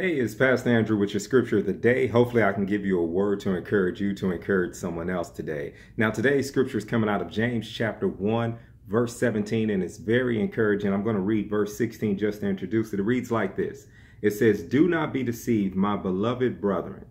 Hey, it's Pastor Andru with your scripture of the day. Hopefully, I can give you a word to encourage you to encourage someone else today. Now, today's scripture is coming out of James chapter 1, verse 17, and it's very encouraging. I'm going to read verse 16 just to introduce it. It reads like this It says, Do not be deceived, my beloved brethren.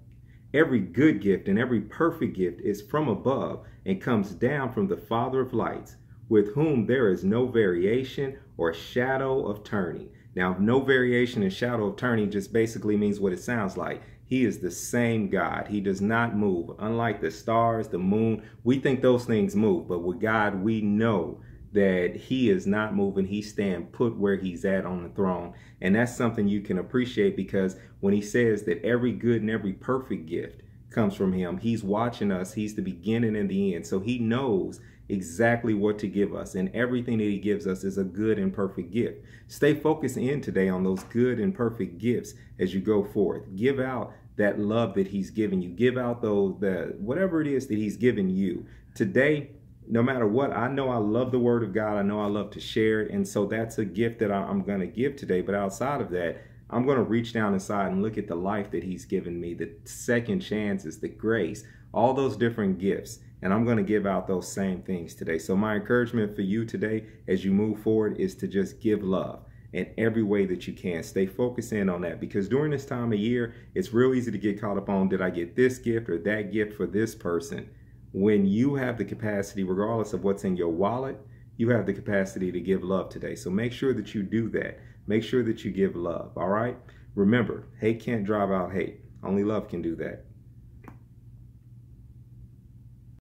Every good gift and every perfect gift is from above and comes down from the Father of lights, with whom there is no variation or shadow of turning. Now, no variation in shadow of turning just basically means what it sounds like. He is the same God. He does not move. Unlike the stars, the moon, we think those things move, but with God, we know that he is not moving. He's staying put where he's at on the throne. And that's something you can appreciate because when he says that every good and every perfect gift comes from him, he's watching us. He's the beginning and the end. So he knows exactly what to give us. And everything that he gives us is a good and perfect gift. Stay focused in today on those good and perfect gifts as you go forth. Give out that love that he's given you. Give out those the whatever it is that he's given you. Today, no matter what, I know I love the word of God. I know I love to share it. And so that's a gift that I'm going to give today. But outside of that, I'm going to reach down inside and look at the life that he's given me, the second chances, the grace, all those different gifts and I'm going to give out those same things today. So, my encouragement for you today as you move forward is to just give love in every way that you can. Stay focused in on that because during this time of year, it's real easy to get caught up on did I get this gift or that gift for this person? When you have the capacity, regardless of what's in your wallet, you have the capacity to give love today. So make sure that you do that. Make sure that you give love. All right. Remember, hate can't drive out hate. Only love can do that.